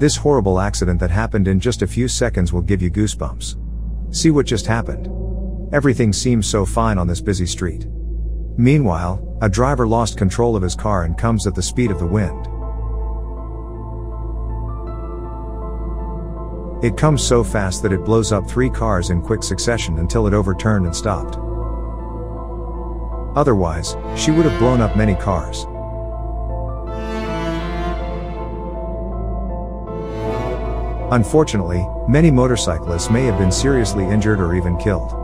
This horrible accident that happened in just a few seconds will give you goosebumps. See what just happened. Everything seems so fine on this busy street. Meanwhile, a driver lost control of his car and comes at the speed of the wind. It comes so fast that it blows up three cars in quick succession until it overturned and stopped. Otherwise, she would have blown up many cars. Unfortunately, many motorcyclists may have been seriously injured or even killed.